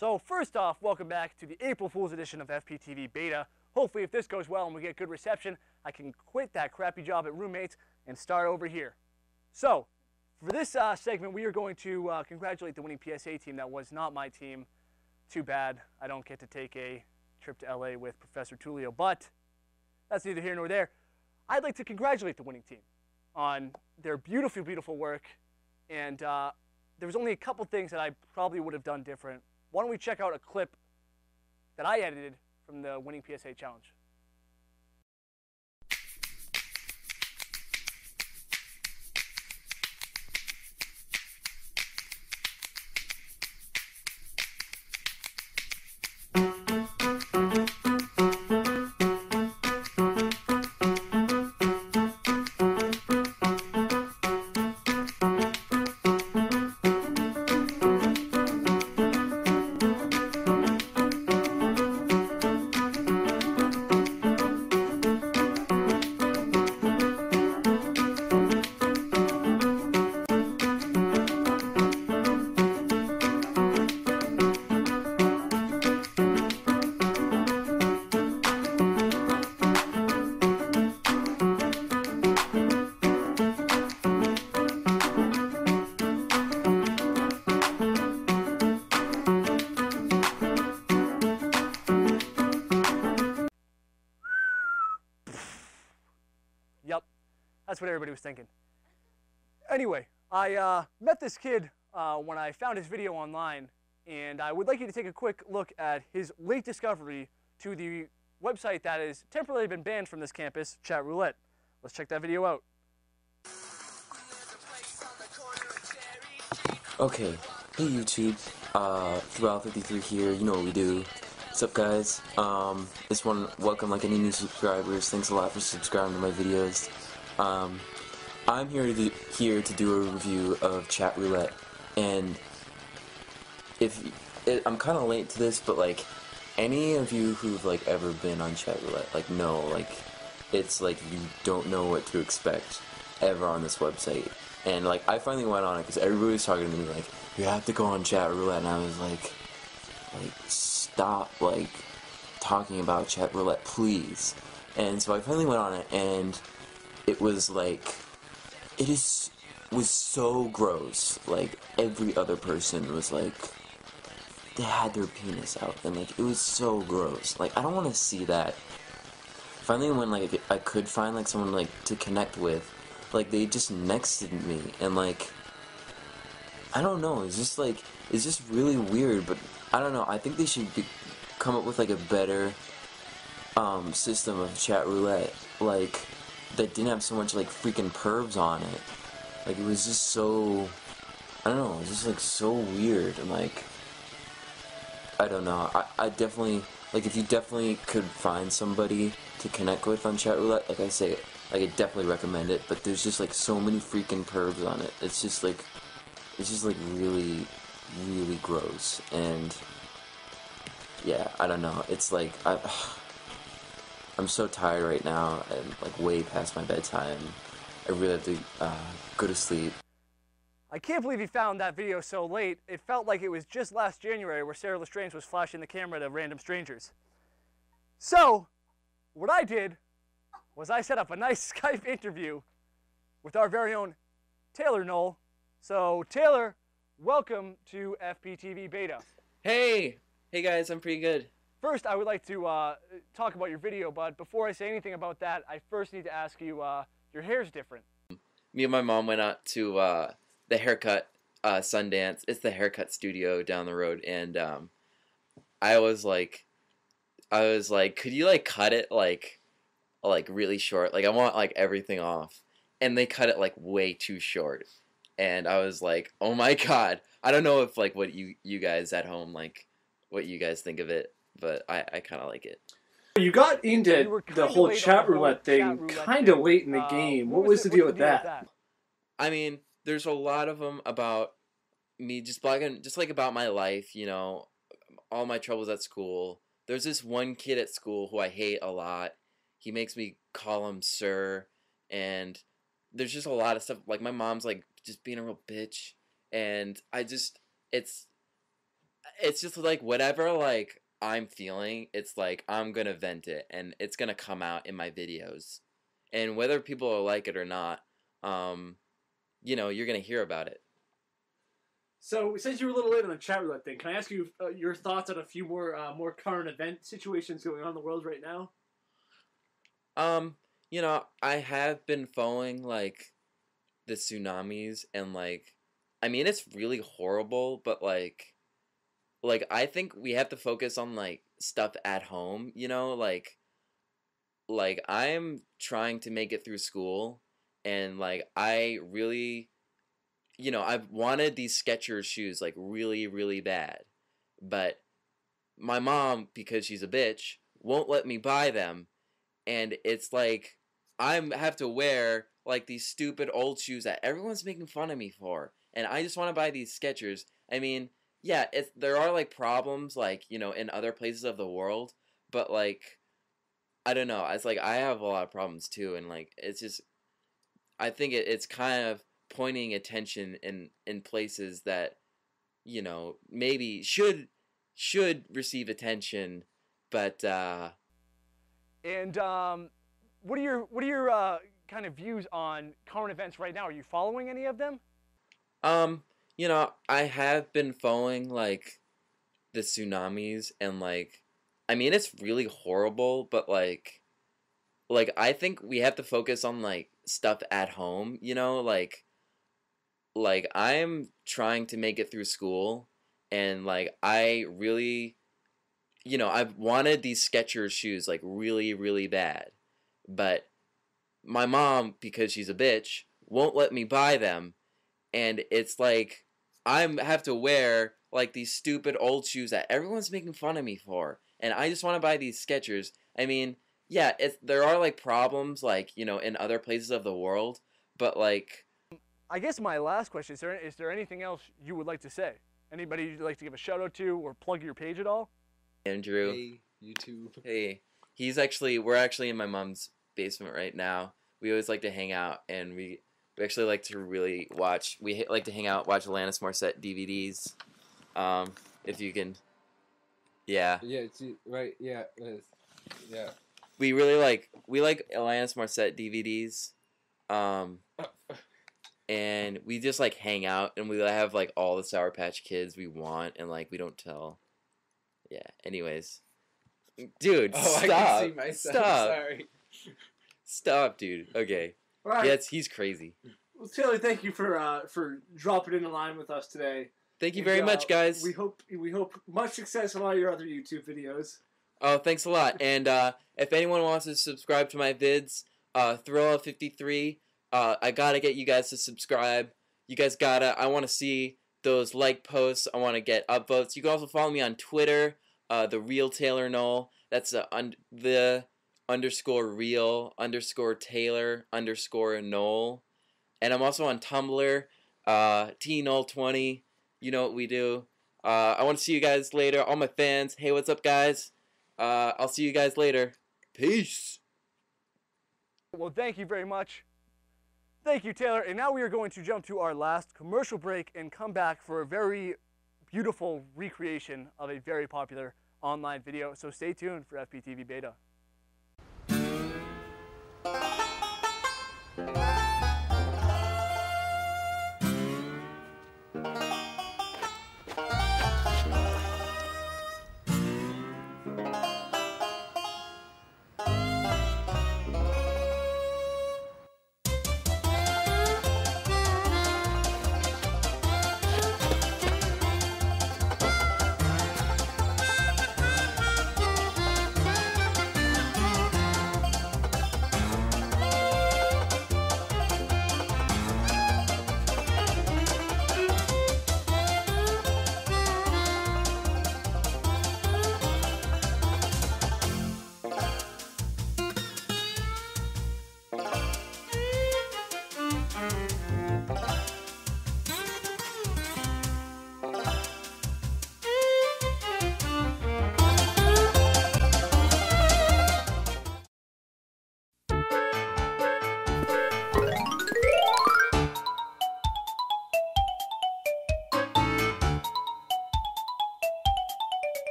So first off, welcome back to the April Fool's edition of FPTV Beta. Hopefully if this goes well and we get good reception, I can quit that crappy job at roommates and start over here. So, for this uh, segment, we are going to uh, congratulate the winning PSA team. That was not my team. Too bad I don't get to take a trip to LA with Professor Tullio, but that's neither here nor there. I'd like to congratulate the winning team on their beautiful, beautiful work. And uh, there was only a couple things that I probably would have done different. Why don't we check out a clip that I edited from the winning PSA challenge? Everybody was thinking. Anyway, I uh, met this kid uh, when I found his video online, and I would like you to take a quick look at his late discovery to the website that has temporarily been banned from this campus, Chat Roulette. Let's check that video out. Okay, hey YouTube, uh, Throughout53 here, you know what we do. What's up guys? Um, just want to welcome like any new subscribers, thanks a lot for subscribing to my videos. Um, I'm here to do, here to do a review of Chat Roulette, and if, it, I'm kind of late to this, but like, any of you who've like ever been on Chat Roulette, like know, like, it's like you don't know what to expect ever on this website. And like I finally went on it because everybody was talking to me like, you have to go on chat roulette, and I was like, like stop like talking about chat roulette, please. And so I finally went on it, and it was like, it is was so gross. Like every other person was like, they had their penis out, and like it was so gross. Like I don't want to see that. Finally, when like I could find like someone like to connect with like they just nexted me and like I don't know it's just like it's just really weird but I don't know I think they should be, come up with like a better um, system of chat roulette like that didn't have so much like freaking pervs on it like it was just so I don't know it was just like so weird and like I don't know I, I definitely like if you definitely could find somebody to connect with on chat roulette like I say like I definitely recommend it, but there's just like so many freaking pervs on it. It's just like it's just like really really gross and yeah, I don't know. It's like I I'm so tired right now and like way past my bedtime. I really have to uh, go to sleep. I can't believe you found that video so late. It felt like it was just last January where Sarah Lestrange was flashing the camera to random strangers. So, what I did was I set up a nice Skype interview with our very own Taylor Knoll. So, Taylor, welcome to FPTV Beta. Hey! Hey guys, I'm pretty good. First, I would like to uh, talk about your video, but before I say anything about that, I first need to ask you uh, your hair's different. Me and my mom went out to uh, the haircut uh, Sundance. It's the haircut studio down the road, and um, I was like, I was like, could you like cut it like, like really short? Like I want like everything off, and they cut it like way too short, and I was like, oh my god. I don't know if like what you you guys at home like, what you guys think of it, but I I kind of like it. You got into You the whole chat the whole roulette thing kind of late in the Uh, game. what What was the deal what's with that? I mean, there's a lot of them about me just blogging, just like about my life, you know, all my troubles at school. There's this one kid at school who I hate a lot. He makes me call him sir, and there's just a lot of stuff. Like my mom's like just being a real bitch, and I just it's it's just like whatever like I'm feeling, it's like I'm gonna vent it and it's gonna come out in my videos. And whether people like it or not, um, you know, you're gonna hear about it. So, since you were a little late on the chat roulette thing, can I ask you uh, your thoughts on a few more uh, more current event situations going on in the world right now? Um, you know, I have been following like the tsunamis and like I mean it's really horrible, but like like I think we have to focus on like stuff at home, you know, like like I'm trying to make it through school and like I really you know, I've wanted these Skechers shoes like really really bad. But my mom because she's a bitch won't let me buy them and it's like I have to wear like these stupid old shoes that everyone's making fun of me for and I just want to buy these Skechers. I mean, yeah, it's there are like problems like you know in other places of the world, but like I don't know. It's like I have a lot of problems too, and like it's just I think it, it's kind of pointing attention in in places that you know maybe should should receive attention, but uh And um, what are your what are your uh, kind of views on current events right now? Are you following any of them? Um, you know, I have been following like the tsunamis and like I mean it's really horrible, but like like I think we have to focus on like stuff at home, you know, like like I'm trying to make it through school and like I really you know, I've wanted these Skechers shoes like really really bad. But my mom because she's a bitch won't let me buy them and it's like I have to wear like these stupid old shoes that everyone's making fun of me for, and I just want to buy these Skechers. I mean, yeah, it's there are like problems like you know in other places of the world, but like I guess my last question is there is there anything else you would like to say? Anybody you'd like to give a shout out to or plug your page at all? Andrew, Hey, YouTube. hey, he's actually we're actually in my mom's basement right now. We always like to hang out, and we we actually like to really watch. We ha- like to hang out, watch Alanis Morissette DVDs. Um, if you can, yeah. Yeah, it's, right. Yeah, yeah. we really like we like Alanis Morissette DVDs, um, and we just like hang out and we have like all the Sour Patch Kids we want, and like we don't tell. Yeah. Anyways, dude, Oh, stop! I can see myself. Stop! Sorry. Stop, dude. Okay. Right. It's, he's crazy. Well, Taylor, thank you for uh, for dropping in the line with us today. Thank you And, very uh, much, guys. We hope we hope much success on all your other YouTube videos. Oh, thanks a lot. And uh, if anyone wants to subscribe to my vids, uh, Thrilla53, uh, I gotta get you guys to subscribe. You guys gotta. I want to see those like posts. I want to get upvotes. You can also follow me on Twitter, uh, the real Taylor Knoll. That's uh, un- the underscore real underscore Taylor underscore Knoll. And I'm also on Tumblr, uh, T Knoll 20. You know what we do. Uh, I want to see you guys later. All my fans. Hey, what's up, guys? Uh, I'll see you guys later. Peace. Well, thank you very much. Thank you, Taylor. And now we are going to jump to our last commercial break and come back for a very beautiful recreation of a very popular online video. So stay tuned for FPTV Beta. Thank you.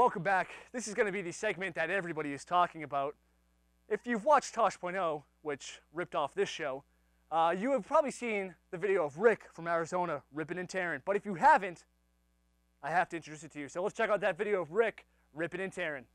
Welcome back. This is going to be the segment that everybody is talking about. If you've watched Tosh.0, which ripped off this show, uh, you have probably seen the video of Rick from Arizona ripping and tearing. But if you haven't, I have to introduce it to you. So let's check out that video of Rick ripping and tearing.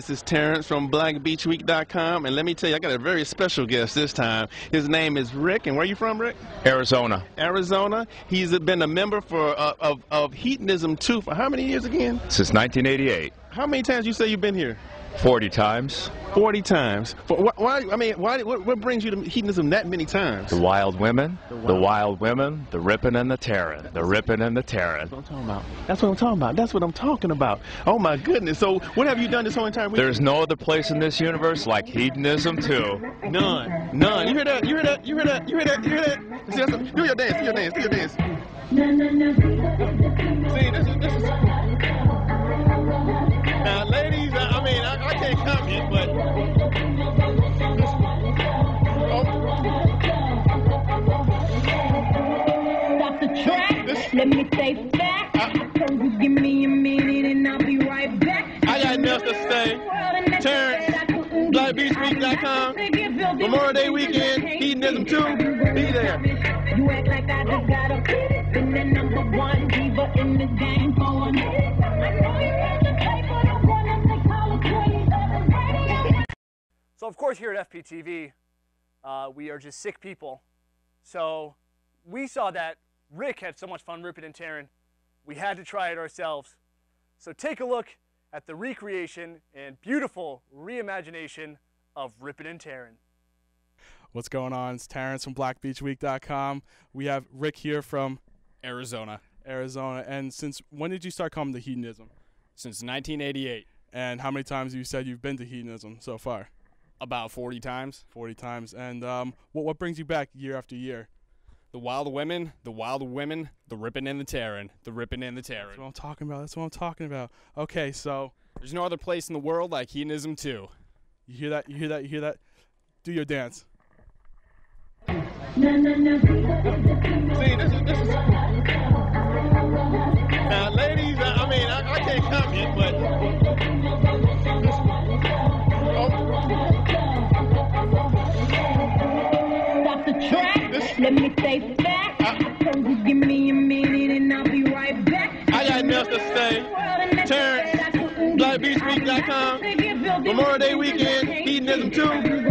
This is Terrence from BlackBeachWeek.com, and let me tell you, I got a very special guest this time. His name is Rick, and where are you from, Rick? Arizona. Arizona. He's been a member for uh, of of Hedonism 2 for how many years again? Since 1988. How many times you say you've been here? 40 times. 40 times. For, why? I mean, why? What, what brings you to hedonism that many times? The wild women, the wild women, the ripping and the tearing, the ripping and the tearing. That's what I'm talking about. That's what I'm talking about. That's what I'm talking about. Oh my goodness. So, what have you done this whole entire week? There's no other place in this universe like Hedonism 2. none. None. You hear that? You hear that? You hear that? You hear that? You hear that? See, that's a- do your dance. Do your dance. Do your dance. See, this is this is. Now, ladies, I, I mean, I, I can't comment, but. Stop the track. Let me say fact. Told you give me a minute and I'll be right back. I got enough to say. Terrence, BlackBeachWeek.com, Memorial Day weekend, Hedonism 2, be there. You act like I just got a been the number one diva in the game for a minute. Of course, here at FPTV, uh, we are just sick people. So, we saw that Rick had so much fun ripping and tearing, we had to try it ourselves. So, take a look at the recreation and beautiful reimagination of ripping and tearing. What's going on? It's Terrence from BlackBeachWeek.com. We have Rick here from Arizona Arizona. And since when did you start coming to hedonism? since 1988, And how many times have you said you've been to hedonism so far? About 40 times. 40 times. And um, what, what brings you back year after year? The wild women, the wild women, the ripping and the tearing, the ripping and the tearing. That's what I'm talking about. That's what I'm talking about. Okay, so There's no other place in the world like Hedonism 2. you hear that? You hear that? You hear that? Do your dance. See, this is this is. Memorial Day weekend, Hedonism 2,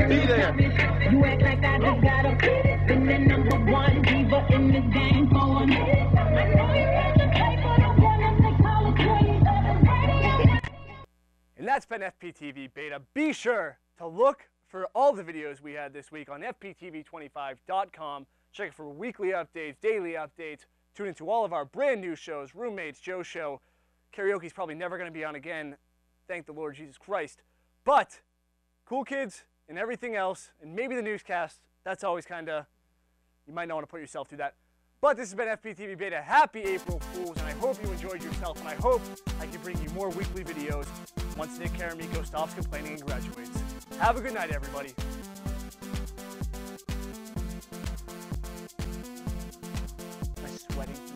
be there. You act like I just got a been the number one diva in the game for a minute. I know you got the paper, the one of the college radio. And that's been FPTV Beta. Be sure to look for all the videos we had this week on FPTV25.com. Check it for weekly updates, daily updates. Tune into all of our brand new shows Roommates, Joe Show. Karaoke's probably never going to be on again. Thank the Lord Jesus Christ. But Cool Kids and everything else, and maybe the newscast, that's always kind of, you might not want to put yourself through that. But this has been FPTV Beta. Happy April Fools, and I hope you enjoyed yourself, and I hope I can bring you more weekly videos once Nick Caramico stops complaining and graduates. Have a good night, everybody. Am I sweating